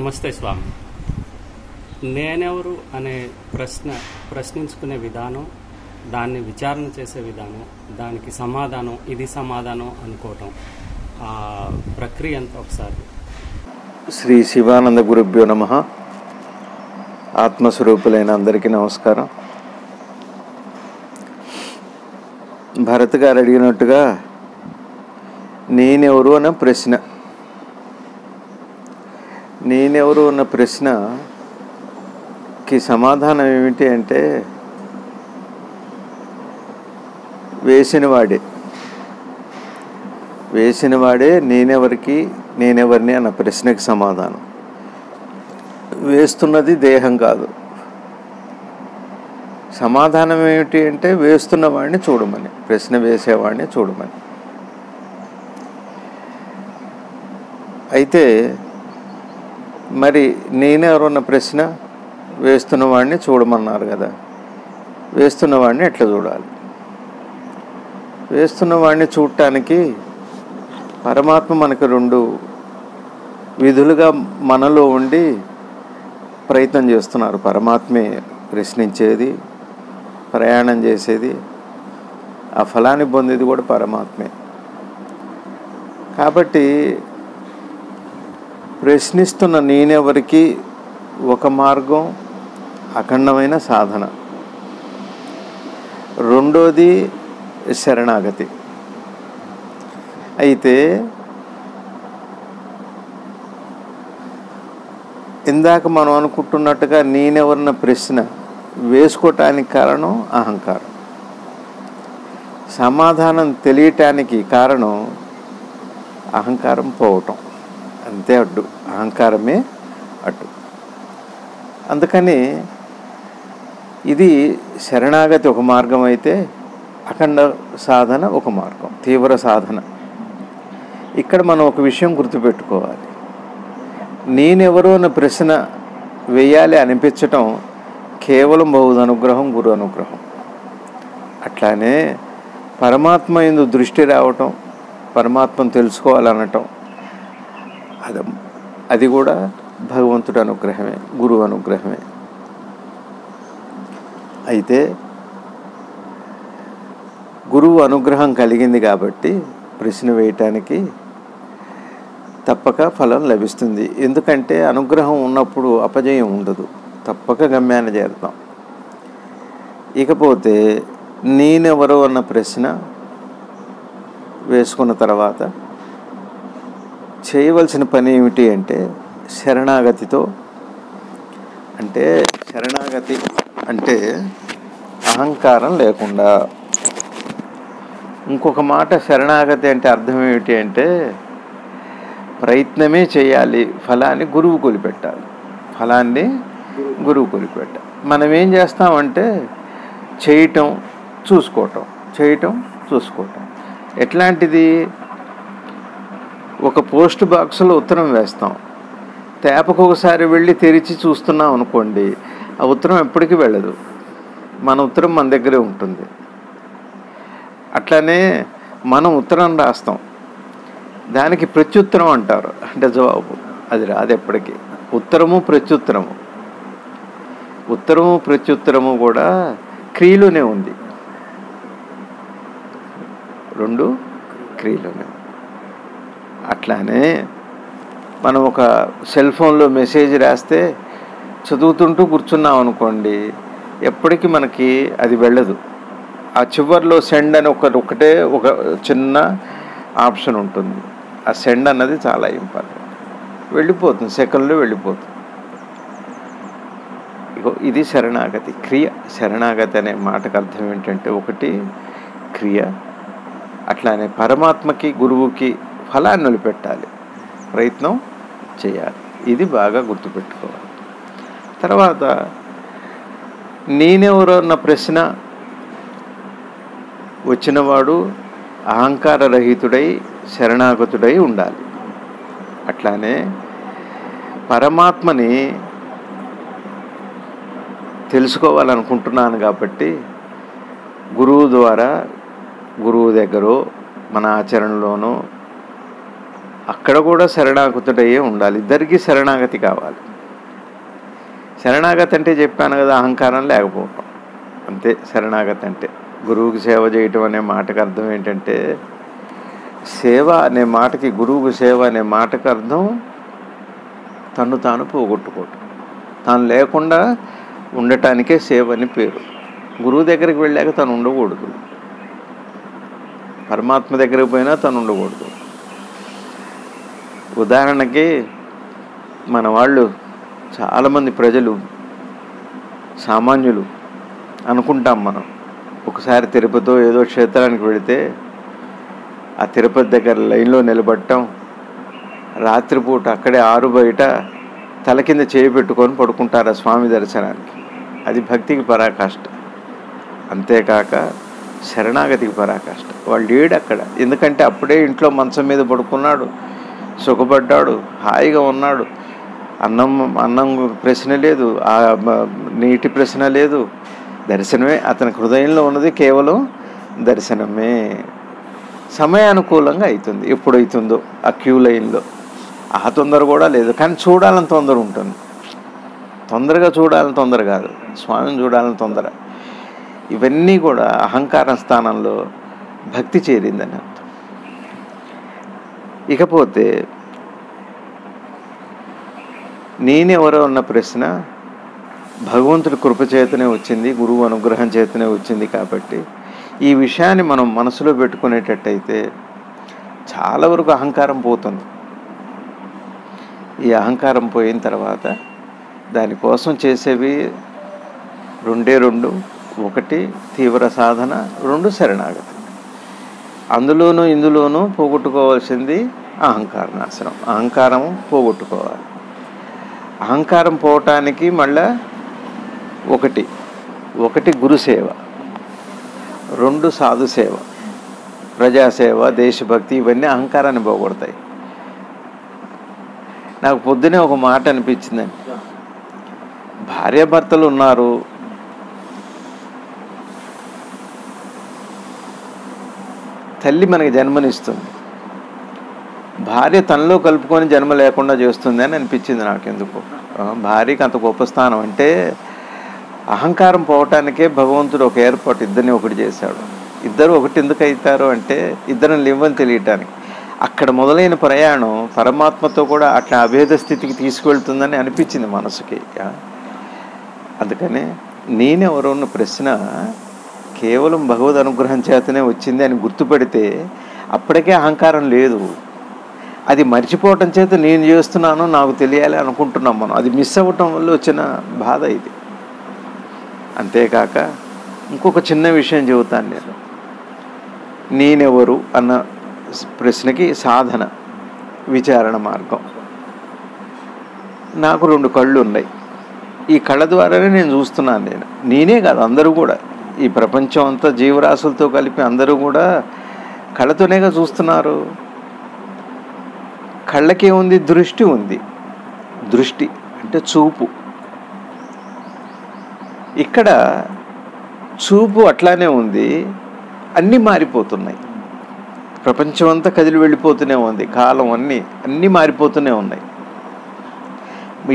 నమస్తే స్వామి. నేనెవరు అనే ప్రశ్న ప్రశ్నించుకునే విధానం దాన్ని విచారణ చేసే విధానం దానికి సమాధానం ఇది సమాధానం అనుకోవటం ఆ ప్రక్రియ అంతా ఒకసారి. శ్రీ శివానంద గురుభ్యో నమ. ఆత్మస్వరూపులైన అందరికీ నమస్కారం. భరత్ గారు అడిగినట్టుగా నేనెవరు అనే ప్రశ్న. నేనెవరు అన్న ప్రశ్నకి సమాధానం ఏమిటి అంటే వేసినవాడే. వేసినవాడే నేనెవరికి నేనెవరిని అన్న ప్రశ్నకి సమాధానం. వేస్తున్నది దేహం కాదు. సమాధానం ఏమిటి అంటే వేస్తున్నవాడిని చూడమని ప్రశ్న వేసేవాడిని చూడమని. అయితే మరి నేనెవరన్న ప్రశ్న వేస్తున్న వాడిని చూడమన్నారు కదా. వేస్తున్నవాడిని ఎట్లా చూడాలి? వేస్తున్న వాడిని చూడటానికి పరమాత్మ మనకు రెండు విధులుగా మనలో ఉండి ప్రయత్నం చేస్తున్నారు. పరమాత్మే ప్రశ్నించేది ప్రయాణం చేసేది ఆ ఫలాన్ని పొందేది కూడా పరమాత్మే. కాబట్టి ప్రశ్నిస్తున్న నేనెవరికి ఒక మార్గం అఖండమైన సాధన. రెండోది శరణాగతి. అయితే ఇందాక మనం అనుకుంటున్నట్టుగా నేనెవరిన ప్రశ్న వేసుకోవటానికి కారణం అహంకారం. సమాధానం తెలియటానికి కారణం అహంకారం పోవటం. అంతే అడ్డు అహంకారమే అడ్డు. అందుకని ఇది శరణాగతి ఒక మార్గం అయితే అఖండ సాధన ఒక మార్గం తీవ్ర సాధన. ఇక్కడ మనం ఒక విషయం గుర్తుపెట్టుకోవాలి. నేనెవరు అన్న ప్రశ్న వేయాలి అనిపించటం కేవలం బౌద్ధ అనుగ్రహం గురు అనుగ్రహం. అట్లానే పరమాత్మ ఎందు దృష్టి రావటం పరమాత్మను తెలుసుకోవాలనటం పదం అది కూడా భగవంతుడి అనుగ్రహమే గురువు అనుగ్రహమే. అయితే గురువు అనుగ్రహం కలిగింది కాబట్టి ప్రశ్న వేయటానికి తప్పక ఫలం లభిస్తుంది. ఎందుకంటే అనుగ్రహం ఉన్నప్పుడు అపజయం ఉండదు. తప్పక గమ్యాన్ని చేరుతాం. ఇకపోతే నేనెవరు అన్న ప్రశ్న వేసుకున్న తర్వాత చేయవలసిన పని ఏమిటి అంటే శరణాగతితో. అంటే శరణాగతి అంటే అహంకారం లేకుండా. ఇంకొక మాట శరణాగతి అంటే అర్థం ఏమిటి అంటే ప్రయత్నమే చేయాలి ఫలాన్ని గురువు కొలిపెట్టాలి. ఫలాన్ని గురువు కొలిపెట్టాలి. మనం ఏం చేస్తామంటే చేయటం చూసుకోవటం చేయటం చూసుకోవటం. ఎట్లాంటిది? ఒక పోస్ట్ బాక్స్లో ఉత్తరం వేస్తాం. తేపకు ఒకసారి వెళ్ళి తెరిచి చూస్తున్నాం అనుకోండి ఆ ఉత్తరం ఎప్పటికీ వెళ్ళదు. మన ఉత్తరం మన దగ్గరే ఉంటుంది. అట్లానే మనం ఉత్తరం రాస్తాం. దానికి ప్రత్యుత్తరం అంటారు. అంటే జవాబు అది రాదు ఎప్పటికీ. ఉత్తరము ప్రత్యుత్తరము. ఉత్తరము ప్రత్యుత్తరము కూడా క్రియలోనే ఉంది. రెండు క్రియలోనే ఉంది అట్లానే మనం ఒక సెల్ ఫోన్లో మెసేజ్ రాస్తే చదువుతుంటూ కూర్చున్నాం అనుకోండి ఎప్పటికీ మనకి అది వెళ్ళదు. ఆ చివరిలో సెండ్ అని ఒక ఒకటే ఒక చిన్న ఆప్షన్ ఉంటుంది. ఆ సెండ్ అన్నది చాలా ఇంపార్టెంట్. వెళ్ళిపోతుంది సెకండ్లో వెళ్ళిపోతుంది. ఇగో ఇది శరణాగతి. క్రియ శరణాగతి అనే మాటకు అర్థం ఏంటంటే ఒకటి క్రియ. అట్లానే పరమాత్మకి గురువుకి ఫలాన్ని నిలబెట్టాలి ప్రయత్నం చేయాలి. ఇది బాగా గుర్తుపెట్టుకోవాలి. తర్వాత నేనెవరో అన్న ప్రశ్న వచ్చినవాడు అహంకార రహితుడై శరణాగతుడై ఉండాలి. అట్లానే పరమాత్మని తెలుసుకోవాలనుకుంటున్నాను కాబట్టి గురువు ద్వారా గురువు దగ్గర మన ఆచరణలోనూ అక్కడ కూడా శరణాగతుడయ్యే ఉండాలి. ఇద్దరికీ శరణాగతి కావాలి. శరణాగతి అంటే చెప్పాను కదా అహంకారం లేకపోవటం. అంతే శరణాగతి అంటే. గురువుకి సేవ చేయటం అనే మాటకు అర్థం ఏంటంటే సేవ అనే మాటకి గురువుకు సేవ అనే మాటకు అర్థం తను తాను పోగొట్టుకోవటం. తాను లేకుండా ఉండటానికే సేవ అని పేరు. గురువు దగ్గరికి వెళ్ళాక తను ఉండకూడదు. పరమాత్మ దగ్గరికి పోయినా తను ఉండకూడదు. ఉదాహరణకి మన వాళ్ళు చాలామంది ప్రజలు సామాన్యులు అనుకుంటాం మనం. ఒకసారి తిరుపతితో ఏదో క్షేత్రానికి వెళితే ఆ తిరుపతి దగ్గర లైన్లో నిలబడటం రాత్రిపూట అక్కడే ఆరు బయట తల కింద చేయి పెట్టుకొని పడుకుంటారు ఆ స్వామి దర్శనానికి. అది భక్తికి పరాకాష్ట. అంతేకాక శరణాగతికి పరాకాష్ట. వాళ్ళు లేడు అక్కడ. ఎందుకంటే అప్పుడే ఇంట్లో మంచం మీద పడుకున్నాడు. సుఖపడ్డాడు హాయిగా ఉన్నాడు. అన్నం అన్నం ప్రశ్న లేదు ఆ నీటి ప్రశ్న లేదు. దర్శనమే అతని హృదయంలో ఉన్నది కేవలం దర్శనమే. సమయానుకూలంగా అవుతుంది ఎప్పుడు అవుతుందో ఆ క్యూ లైన్లో. ఆ తొందర కూడా లేదు కానీ చూడాలని తొందర ఉంటుంది. తొందరగా చూడాలని తొందర కాదు స్వామిని చూడాలని తొందర. ఇవన్నీ కూడా అహంకారం స్థానంలో భక్తి చేరిందని ఇకపోతే నేనెవరో అన్న ప్రశ్న భగవంతుడి కృప చేతనే వచ్చింది గురువు అనుగ్రహం చేతనే వచ్చింది కాబట్టి ఈ విషయాన్ని మనం మనసులో పెట్టుకునేటట్టయితే చాలా వరకు అహంకారం పోతుంది. ఈ అహంకారం పోయిన తర్వాత దానికోసం చేసేవి రెండే రెండు ఒకటి తీవ్ర సాధన రెండు శరణాగతి. అందులోనూ ఇందులోనూ పోగొట్టుకోవాల్సింది అహంకార నాశనం అహంకారం పోగొట్టుకోవాలి. అహంకారం పోవటానికి మళ్ళా ఒకటి ఒకటి గురుసేవ రెండు సాధు సేవ ప్రజాసేవ దేశభక్తి ఇవన్నీ అహంకారాన్ని పోగొడతాయి. నాకు పొద్దునే ఒక మాట అనిపించిందండి. భార్యాభర్తలు ఉన్నారు తల్లి మనకి జన్మనిస్తుంది. భార్య తనలో కలుపుకొని జన్మ లేకుండా చేస్తుంది అని అనిపించింది నాకెందుకు. ఎందుకు భార్యకి అంత గొప్ప స్థానం అంటే అహంకారం పోవటానికే భగవంతుడు ఒక ఏర్పాటు ఇద్దరిని ఒకటి చేశాడు. ఇద్దరు ఒకటి ఎందుకు అవుతారు అంటే ఇద్దరిని లివ్వని తెలియటానికి. అక్కడ మొదలైన ప్రయాణం పరమాత్మతో కూడా అట్లా అభేద స్థితికి తీసుకువెళ్తుందని అనిపించింది మనసుకి. అందుకని అందుకనే నేనెవరో ఉన్న ప్రశ్న కేవలం భగవద్ అనుగ్రహం చేతనే వచ్చింది అని గుర్తుపెడితే అప్పటికే అహంకారం లేదు. అది మర్చిపోవటం చేత నేను చేస్తున్నాను నాకు తెలియాలి అనుకుంటున్నాం మనం. అది మిస్ అవ్వటం వల్ల వచ్చిన బాధ ఇది. అంతేకాక ఇంకొక చిన్న విషయం చెబుతాను నేను. నేనెవరు అన్న ప్రశ్నకి సాధన విచారణ మార్గం. నాకు రెండు కళ్ళు ఉన్నాయి. ఈ కళ్ళ ద్వారానే నేను చూస్తున్నాను నేను. నేనే కాదు అందరూ కూడా. ఈ ప్రపంచం అంతా జీవరాశులతో కలిపి అందరూ కూడా కళ్ళతోనేగా చూస్తున్నారు. కళ్ళకే ఉంది దృష్టి ఉంది. దృష్టి అంటే చూపు. ఇక్కడ చూపు అట్లానే ఉంది అన్నీ మారిపోతున్నాయి. ప్రపంచం అంతా కదిలి వెళ్ళిపోతూనే ఉంది కాలం అన్నీ అన్నీ మారిపోతూనే ఉన్నాయి.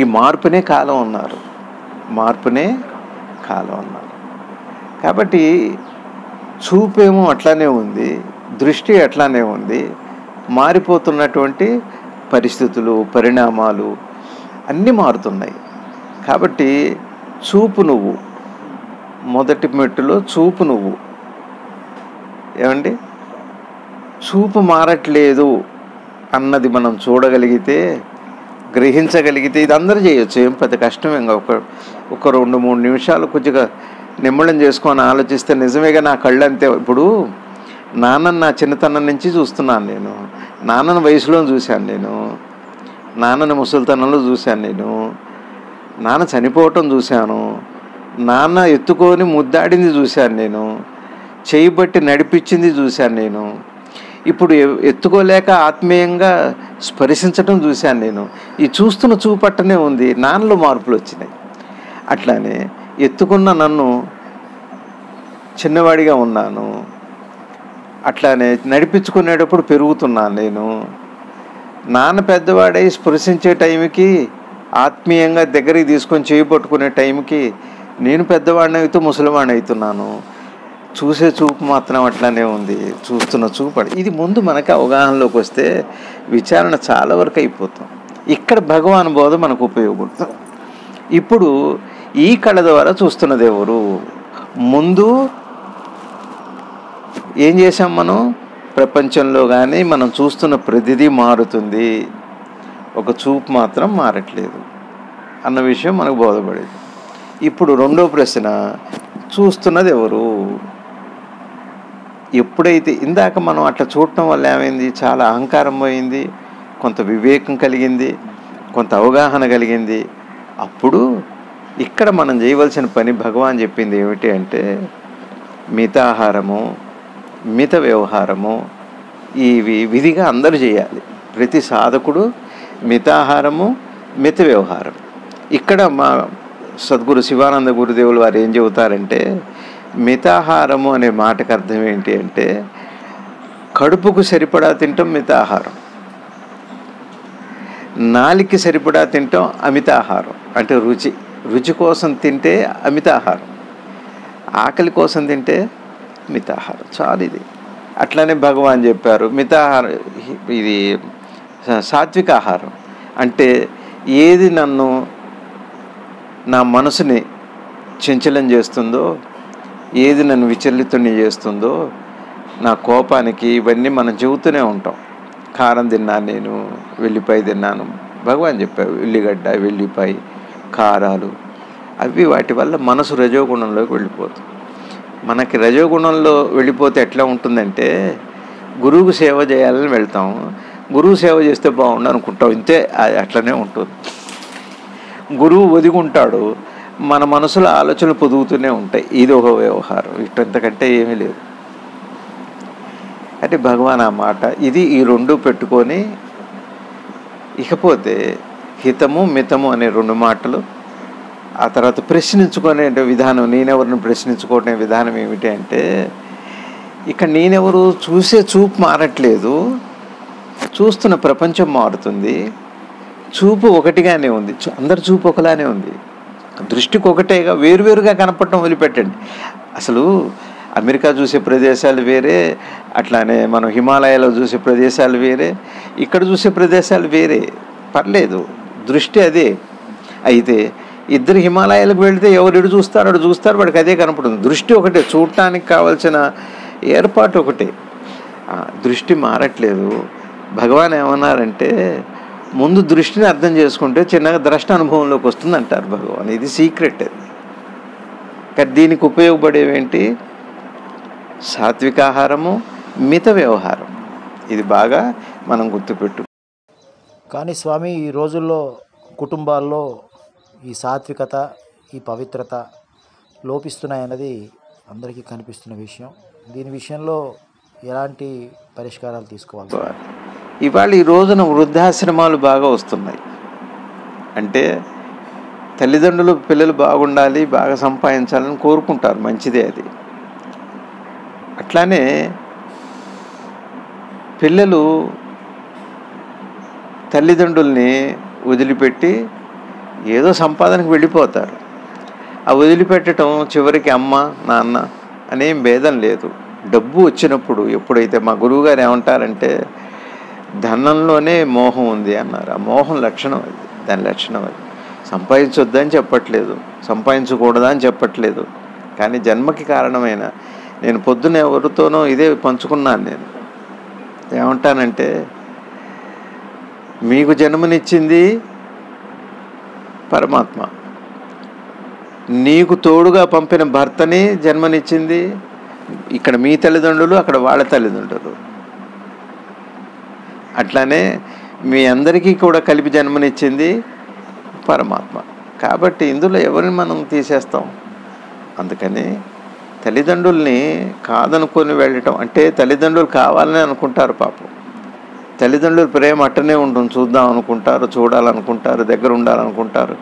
ఈ మార్పునే కాలం అన్నారు. మార్పునే కాలం అన్నారు. కాబట్టి చూపేమో అట్లానే ఉంది దృష్టి అట్లానే ఉంది మారిపోతున్నటువంటి పరిస్థితులు పరిణామాలు అన్నీ మారుతున్నాయి. కాబట్టి చూపు నువ్వు మొదటి మెట్టులో చూపు నువ్వు. ఏమండి? చూపు మారట్లేదు అన్నది మనం చూడగలిగితే గ్రహించగలిగితే ఇది అందరూ చేయొచ్చు ఏం పెద్ద కష్టం ఇంకా ఒక ఒక రెండు మూడు నిమిషాలు కొద్దిగా నిమ్మళం చేసుకొని ఆలోచిస్తే నిజమేగా నా కళ్ళు అంతే ఇప్పుడు నాన్నని నా చిన్నతనం నుంచి చూస్తున్నాను నేను. నాన్నని వయసులో చూశాను నేను. నాన్నని ముసలితనంలో చూశాను నేను. నాన్న చనిపోవటం చూశాను. నాన్న ఎత్తుకొని ముద్దాడింది చూశాను నేను. చేయబట్టి నడిపించింది చూశాను నేను. ఇప్పుడు ఎత్తుకోలేక ఆత్మీయంగా స్పర్శించటం చూశాను నేను. ఈ చూస్తున్న చూపట్టనే ఉంది. నాన్నలో మార్పులు వచ్చినాయి. అట్లానే ఎత్తుకున్న నన్ను చిన్నవాడిగా ఉన్నాను. అట్లానే నడిపించుకునేటప్పుడు పెరుగుతున్నాను నేను. నాన్న పెద్దవాడై స్పృశించే టైంకి ఆత్మీయంగా దగ్గరికి తీసుకొని చేయి పట్టుకునే టైంకి నేను పెద్దవాడిని అయితే ముసలివాడిని అవుతున్నాను. చూసే చూపు మాత్రం అట్లానే ఉంది. చూస్తున్న చూపు ఇది ముందు మనకి అవగాహనలోకి వస్తే విచారణ చాలా వరకు అయిపోతాం. ఇక్కడ భగవాన్ బోధ మనకు ఉపయోగపడుతుంది. ఇప్పుడు ఈ కళ ద్వారా చూస్తున్నది ఎవరు? ముందు ఏం చేసాం మనం? ప్రపంచంలో కానీ మనం చూస్తున్న ప్రతిదీ మారుతుంది. ఒక చూపు మాత్రం మారట్లేదు. అన్న విషయం మనకు బోధపడేది. ఇప్పుడు రెండో ప్రశ్న చూస్తున్నది ఎవరు? ఎప్పుడైతే ఇందాక మనం అట్లా చూడటం వల్ల ఏమైంది? చాలా అహంకారం పోయింది కొంత వివేకం కలిగింది కొంత అవగాహన కలిగింది. అప్పుడు ఇక్కడ మనం చేయవలసిన పని భగవాన్ చెప్పింది ఏమిటి అంటే మితాహారము మిత వ్యవహారము ఇవి విధిగా అందరూ చేయాలి. ప్రతి సాధకుడు మితాహారము మిత వ్యవహారం. ఇక్కడ మా సద్గురు శివానంద గురుదేవులు వారు ఏం చెబుతారంటే మితాహారము అనే మాటకు అర్థం ఏంటి అంటే కడుపుకు సరిపడా తింటాం మితాహారం నాలికి సరిపడా తింటాం అమితాహారం అంటే రుచి. రుచి కోసం తింటే అమితాహారం. ఆకలి కోసం తింటే మితాహారం. చాలు ఇది. అట్లనే భగవాన్ చెప్పారు మితాహారం ఇది సాత్విక ఆహారం. అంటే ఏది నన్ను నా మనసుని చంచలం చేస్తుందో ఏది నన్ను విచలితుని చేస్తుందో నా కోపానికి ఇవన్నీ మనం చెబుతూనే ఉంటాం. కారం తిన్నాను నేను వెల్లిపాయ తిన్నాను. భగవాన్ చెప్పారు ఉల్లిగడ్డ వెల్లిపాయ కారాలు అవి వాటి వల్ల మనసు రజోగుణంలోకి వెళ్ళిపోతుంది. మనకి రజోగుణంలో వెళ్ళిపోతే ఎట్లా ఉంటుందంటే గురువుకు సేవ చేయాలని వెళ్తాం. గురువు సేవ చేస్తే బాగుండు అనుకుంటాం. ఇంతే అది అట్లనే ఉంటుంది. గురువు ఒదిగుంటాడు. మన మనసులో ఆలోచనలు పొదుగుతూనే ఉంటాయి. ఇది ఒక వ్యవహారం. ఇట్టంతకంటే ఏమీ లేదు. అంటే భగవాన్ ఆ మాట ఇది ఈ రెండు పెట్టుకొని ఇకపోతే హితము మితము అనే రెండు మాటలు. ఆ తర్వాత ప్రశ్నించుకునే విధానం నేనెవరిని ప్రశ్నించుకునే విధానం ఏమిటి అంటే ఇక్కడ నేనెవరు చూసే చూపు మారట్లేదు. చూస్తున్న ప్రపంచం మారుతుంది. చూపు ఒకటిగానే ఉంది. చూ- అందరి చూపు ఒకలానే ఉంది. దృష్టికి ఒకటేగా వేరువేరుగా కనపడటం వదిలిపెట్టండి. అసలు అమెరికా చూసే ప్రదేశాలు వేరే అట్లానే మనం హిమాలయాలో చూసే ప్రదేశాలు వేరే ఇక్కడ చూసే ప్రదేశాలు వేరే. పర్లేదు. దృష్టి అదే. అయితే ఇద్దరు హిమాలయాలకు వెళితే ఎవరు చూస్తారో అడు చూస్తారు వాడికి అదే కనపడుతుంది. దృష్టి ఒకటే చూడటానికి కావాల్సిన ఏర్పాటు ఒకటే. దృష్టి మారట్లేదు. భగవాన్ ఏమన్నారంటే ముందు దృష్టిని అర్థం చేసుకుంటే చిన్నగా ద్రష్ట అనుభవంలోకి వస్తుంది అంటారు భగవాన్. ఇది సీక్రెట్ అది. కానీ దీనికి ఉపయోగపడేవేంటి? సాత్విక ఆహారము మిత వ్యవహారం. ఇది బాగా మనం గుర్తుపెట్టు కానీ స్వామి ఈ రోజుల్లో కుటుంబాల్లో ఈ సాత్వికత ఈ పవిత్రత లోపిస్తున్నాయన్నది అందరికీ కనిపిస్తున్న విషయం. దీని విషయంలో ఎలాంటి పరిష్కారాలు తీసుకోవాలి? ఇవాళ ఈ రోజున వృద్ధాశ్రమాలు బాగా వస్తున్నాయి. అంటే తల్లిదండ్రులు పిల్లలు బాగుండాలి బాగా సంపాదించాలని కోరుకుంటారు. మంచిదే అది. అట్లానే పిల్లలు తల్లిదండ్రుల్ని వదిలిపెట్టి ఏదో సంపాదనకు వెళ్ళిపోతారు. ఆ వదిలిపెట్టడం చివరికి అమ్మ నాన్న అనేం భేదం లేదు. డబ్బు వచ్చినప్పుడు ఎప్పుడైతే మా గురువుగారు ఏమంటారంటే ధనంలోనే మోహం ఉంది అన్నారు. ఆ మోహం లక్షణం అది దాని లక్షణం అది. సంపాదించొద్దని చెప్పట్లేదు సంపాదించకూడదా అని చెప్పట్లేదు. కానీ జన్మకి కారణమైన నేను పొద్దున ఎవరితోనో ఇదే పంచుకున్నాను నేను. ఏమంటానంటే మీకు జన్మనిచ్చింది పరమాత్మ. నీకు తోడుగా పంపిన భర్తని జన్మనిచ్చింది ఇక్కడ మీ తల్లిదండ్రులు అక్కడ వాళ్ళ తల్లిదండ్రులు. అట్లానే మీ అందరికీ కూడా కలిపి జన్మనిచ్చింది పరమాత్మ. కాబట్టి ఇందులో ఎవరిని మనం తీసేస్తాం? అందుకని తల్లిదండ్రుల్ని కాదనుకొని వెళ్ళటం అంటే తల్లిదండ్రులు కావాలని అనుకుంటారు పాపం. తల్లిదండ్రుల ప్రేమ అట్టనే ఉంటుంది. చూద్దాం అనుకుంటారు చూడాలనుకుంటారు దగ్గర ఉండాలనుకుంటారు.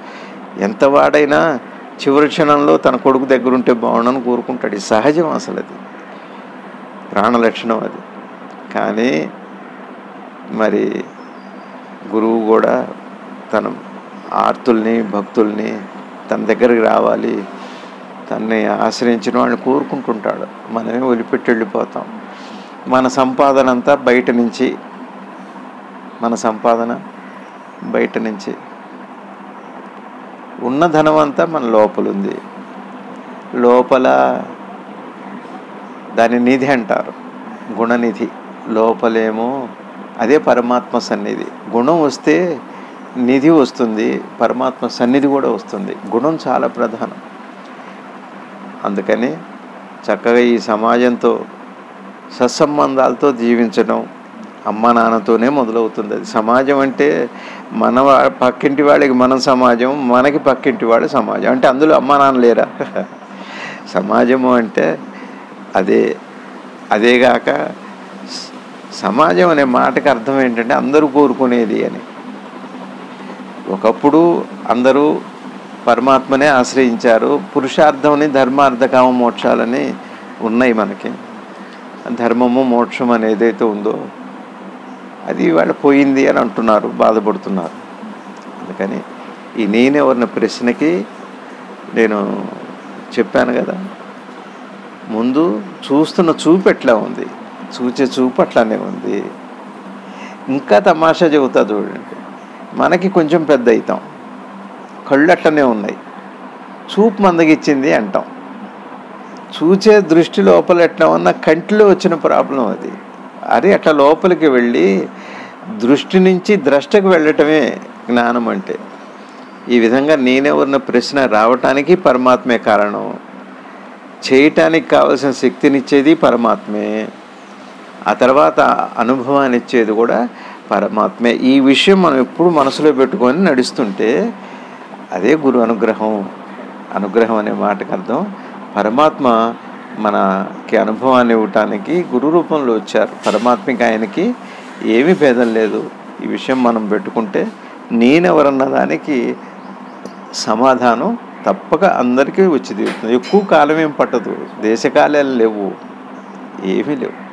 ఎంత వాడైనా చివరి క్షణంలో తన కొడుకు దగ్గర ఉంటే బాగుండని కోరుకుంటాడు. ఈ సహజం అసలు అది. ప్రాణ లక్షణం అది. కానీ మరి గురువు కూడా తన ఆర్తుల్ని భక్తుల్ని తన దగ్గరికి రావాలి తన్ని ఆశ్రయించిన వాడిని కోరుకుంటుంటాడు. మనమే వదిలిపెట్టి వెళ్ళిపోతాం. మన సంపాదన అంతా బయట నుంచి మన సంపాదన బయట నుంచి. ఉన్న ధనం అంతా మన లోపలుంది. లోపల దాని నిధి అంటారు. గుణనిధి. లోపలేమో అదే పరమాత్మ సన్నిధి. గుణం వస్తే నిధి వస్తుంది పరమాత్మ సన్నిధి కూడా వస్తుంది. గుణం చాలా ప్రధానం. అందుకని చక్కగా ఈ సమాజంతో సత్సంబంధాలతో జీవించడం అమ్మ నాన్నతోనే మొదలవుతుంది. అది సమాజం అంటే మన పక్కింటి వాళ్ళకి మన సమాజం మనకి పక్కింటి వాడి సమాజం. అంటే అందులో అమ్మ నాన్న లేరా? సమాజము అంటే అదే అదేగాక సమాజం అనే మాటకి అర్థం ఏంటంటే అందరూ కోరుకునేది అని. ఒకప్పుడు అందరూ పరమాత్మనే ఆశ్రయించారు. పురుషార్థమని ధర్మార్థ కామ మోక్షాలని ఉన్నాయి మనకి. ధర్మము మోక్షం అనేది ఏదైతే ఉందో అది ఇవాళ పోయింది అని అంటున్నారు బాధపడుతున్నారు. అందుకని ఈ నేనెవరిన ప్రశ్నకి నేను చెప్పాను కదా ముందు చూస్తున్న చూపు ఎట్లా ఉంది? చూచే చూపు అట్లానే ఉంది. ఇంకా తమాషా చెబుతా చూడండి మనకి కొంచెం పెద్ద అవుతాం. కళ్ళు అట్లనే ఉన్నాయి. చూపు మందగిచ్చింది అంటాం. చూచే దృష్టి లోపల ఎట్లా ఉన్న కంటిలో వచ్చిన ప్రాబ్లం అది. అదే అట్లా లోపలికి వెళ్ళి దృష్టి నుంచి ద్రష్టకు వెళ్ళటమే జ్ఞానం అంటే. ఈ విధంగా నేనెవరిన ప్రశ్న రావటానికి పరమాత్మే కారణం. చేయటానికి కావలసిన శక్తినిచ్చేది పరమాత్మే. ఆ తర్వాత అనుభవాన్ని ఇచ్చేది కూడా పరమాత్మే. ఈ విషయం మనం ఎప్పుడు మనసులో పెట్టుకొని నడుస్తుంటే అదే గురు అనుగ్రహం. అనుగ్రహం అనే మాటకు అర్థం పరమాత్మ మనకి అనుభవాన్ని ఇవ్వటానికి గురు రూపంలో వచ్చారు. పరమాత్మకి ఆయనకి ఏమీ భేదం లేదు. ఈ విషయం మనం పెట్టుకుంటే నేనెవరన్న దానికి సమాధానం తప్పక అందరికీ వచ్చి తీరుతుంది. ఎక్కువ కాలం ఏం పట్టదు. దేశకాలాలు లేవు. ఏమీ లేవు.